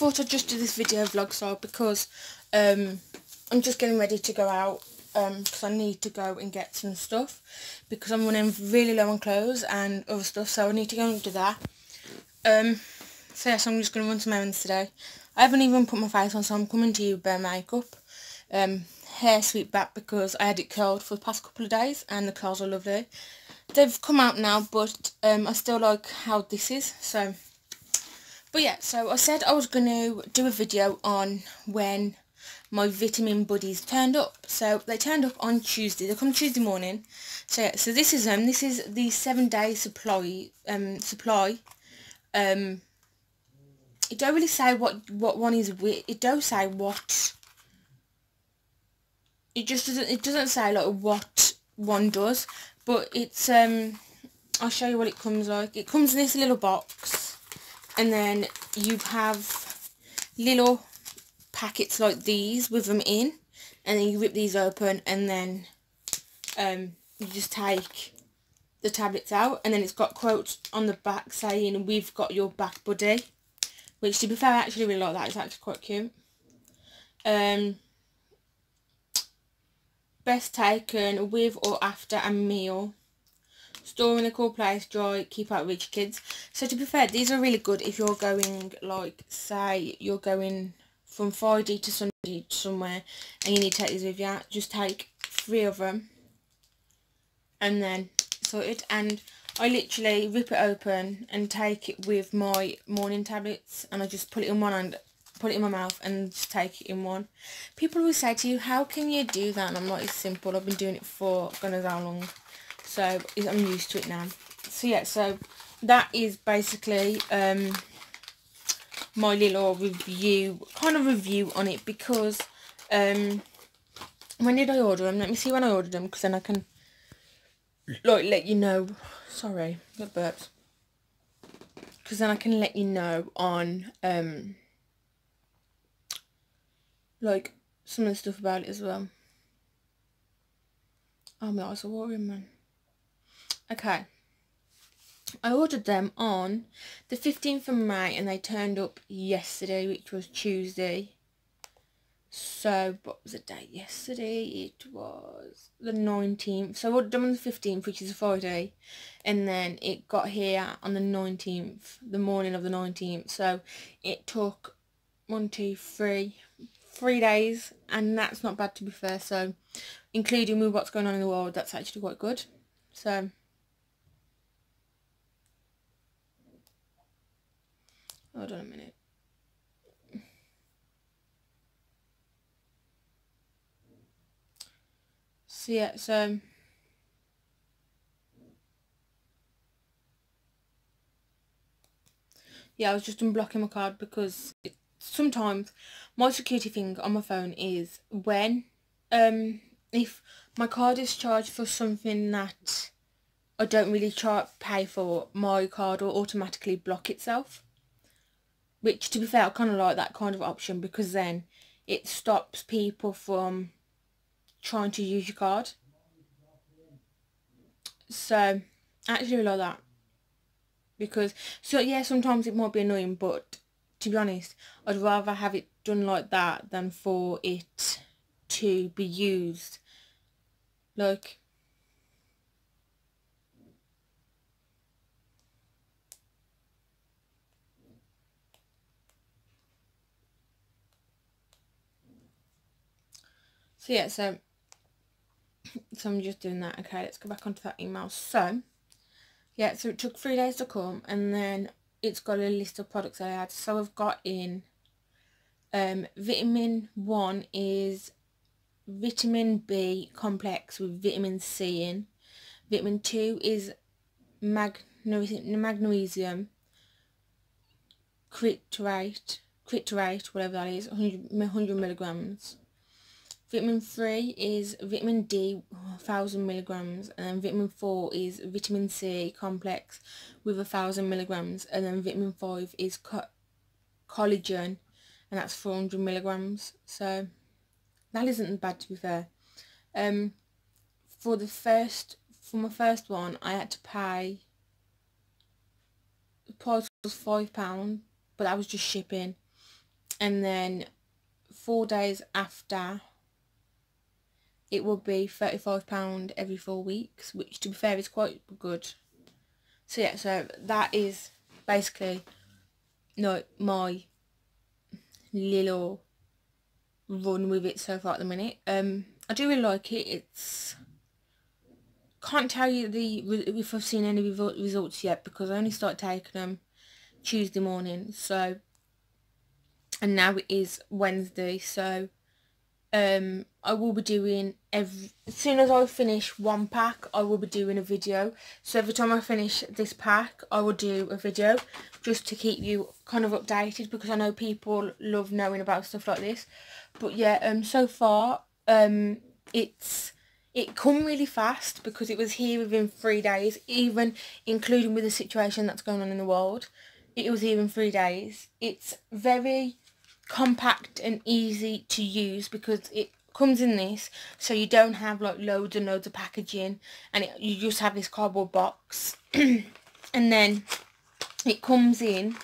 thought I'd just do this video vlog so because um, I'm just getting ready to go out because um, I need to go and get some stuff because I'm running really low on clothes and other stuff so I need to go and do that. Um, so yes, I'm just going to run some errands today. I haven't even put my face on so I'm coming to you bare makeup. Um, hair sweep back because I had it curled for the past couple of days and the curls are lovely. They've come out now but um, I still like how this is so but yeah, so I said I was going to do a video on when my vitamin buddies turned up. So they turned up on Tuesday. They come Tuesday morning. So yeah, so this is. Um, this is the seven day supply. Um, supply. Um, it don't really say what what one is with. It don't say what. It just doesn't. It doesn't say like what one does. But it's um. I'll show you what it comes like. It comes in this little box and then you have little packets like these with them in and then you rip these open and then um, you just take the tablets out and then it's got quotes on the back saying we've got your back buddy which to be fair I actually really like that. It's actually quite cute. Um, best taken with or after a meal Store in a cool place, dry, keep out rich kids. So to be fair, these are really good if you're going, like, say, you're going from Friday to Sunday somewhere and you need to take these with you. Just take three of them and then sort it. And I literally rip it open and take it with my morning tablets and I just put it in one hand put it in my mouth and just take it in one. People will say to you, how can you do that? And I'm like, it's simple. I've been doing it for God knows how long so I'm used to it now. So yeah so that is basically um, my little review kind of review on it because um, when did I order them? Let me see when I ordered them because then I can like let you know. Sorry got burps. Because then I can let you know on um like some of the stuff about it as well. Oh my eyes are watering man Okay. I ordered them on the 15th of May and they turned up yesterday, which was Tuesday. So, what was the date yesterday? It was the 19th. So I ordered them on the 15th, which is a Friday. And then it got here on the 19th, the morning of the 19th. So it took one, two, three, three days. And that's not bad to be fair. So, including with what's going on in the world, that's actually quite good. So, Hold on a minute. So yeah, so yeah, I was just unblocking my card because it, sometimes my security thing on my phone is when um if my card is charged for something that I don't really try pay for, my card will automatically block itself. Which, to be fair, I kind of like that kind of option because then it stops people from trying to use your card. So, I actually like that. Because, so yeah, sometimes it might be annoying, but to be honest, I'd rather have it done like that than for it to be used. Like, So yeah, so so I'm just doing that. Okay, let's go back onto that email. So yeah, so it took three days to come, and then it's got a list of products that I had. So I've got in um, vitamin one is vitamin B complex with vitamin C in. Vitamin two is magnesium critarate, critarate, whatever that is, 100, 100 milligrams. Vitamin 3 is vitamin D, 1000 milligrams, and then vitamin 4 is vitamin C complex with 1000 milligrams, and then vitamin 5 is co collagen, and that's 400 milligrams. So that isn't bad to be fair. Um, for the first, for my first one, I had to pay. The price was five pound, but that was just shipping. and then four days after it will be £35 every four weeks which to be fair is quite good. So yeah so that is basically no my little run with it so far at the minute. Um I do really like it. It's can't tell you the if I've seen any results yet because I only started taking them Tuesday morning so and now it is Wednesday so um I will be doing every as soon as I finish one pack I will be doing a video. So every time I finish this pack I will do a video just to keep you kind of updated because I know people love knowing about stuff like this. But yeah um so far um it's it come really fast because it was here within three days even including with the situation that's going on in the world. It was here in three days. It's very compact and easy to use because it comes in this so you don't have like loads and loads of packaging and it, you just have this cardboard box. And then it comes in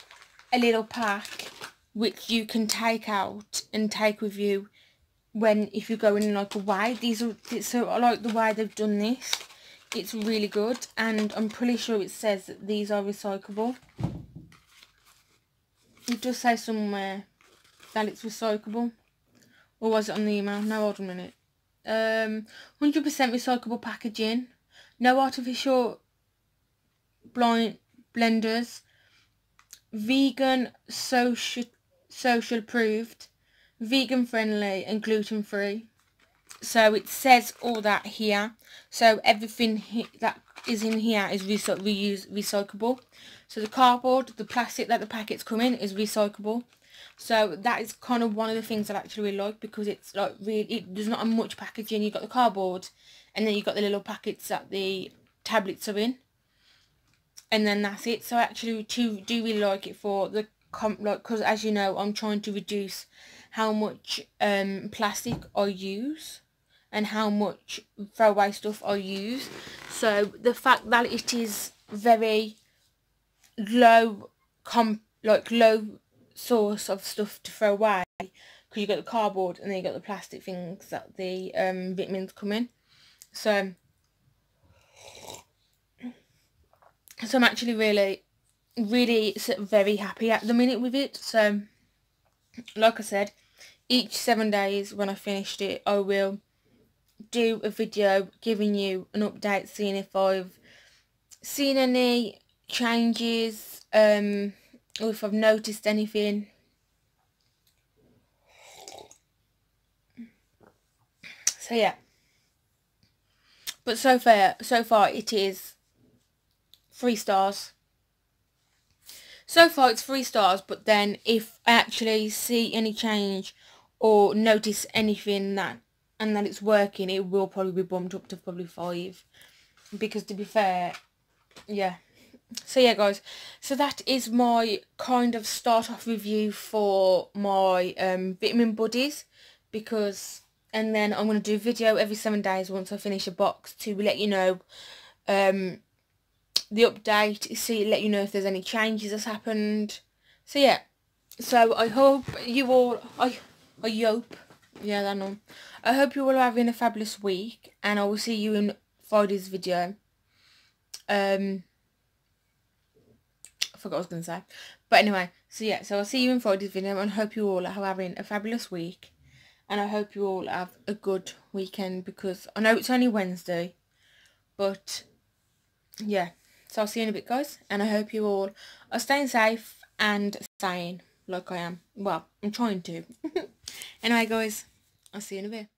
a little pack which you can take out and take with you when if you're going like away these are so I like the way they've done this. It's really good and I'm pretty sure it says that these are recyclable. It does say somewhere that it's recyclable. Or was it on the email? No, hold on a minute. Um, 100% recyclable packaging. No artificial blind blenders. Vegan social social approved. Vegan friendly and gluten free. So it says all that here. So everything that is in here is reuse recyclable. So the cardboard, the plastic that the packets come in is recyclable. So that is kind of one of the things I actually really like because it's like really, it, there's not much packaging. You've got the cardboard and then you've got the little packets that the tablets are in. And then that's it. So I actually do, do really like it for the, comp, like, because as you know, I'm trying to reduce how much um, plastic I use and how much throwaway stuff I use. So the fact that it is very low, comp, like low source of stuff to throw away because you got the cardboard and then you got the plastic things that the um, vitamins come in. So, so I'm actually really, really very happy at the minute with it. So, like I said, each seven days when I finished it, I will do a video giving you an update, seeing if I've seen any changes, um, or if I've noticed anything. So yeah. But so far, so far it is three stars. So far it's three stars, but then if I actually see any change or notice anything that and that it's working, it will probably be bumped up to probably five. Because to be fair, yeah, so yeah guys. So that is my kind of start off review for my um, vitamin buddies because and then I'm going to do a video every seven days once I finish a box to let you know um, the update see let you know if there's any changes that's happened. So yeah. So I hope you all I I hope yeah I know I hope you all are having a fabulous week and I will see you in Friday's video. Um forgot what I was going to say. But anyway, so yeah, so I'll see you in Friday's video and hope you all are having a fabulous week. And I hope you all have a good weekend because I know it's only Wednesday. But yeah, so I'll see you in a bit guys. And I hope you all are staying safe and staying like I am. Well, I'm trying to. anyway guys, I'll see you in a bit.